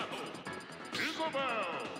Colorado, the! Isabel!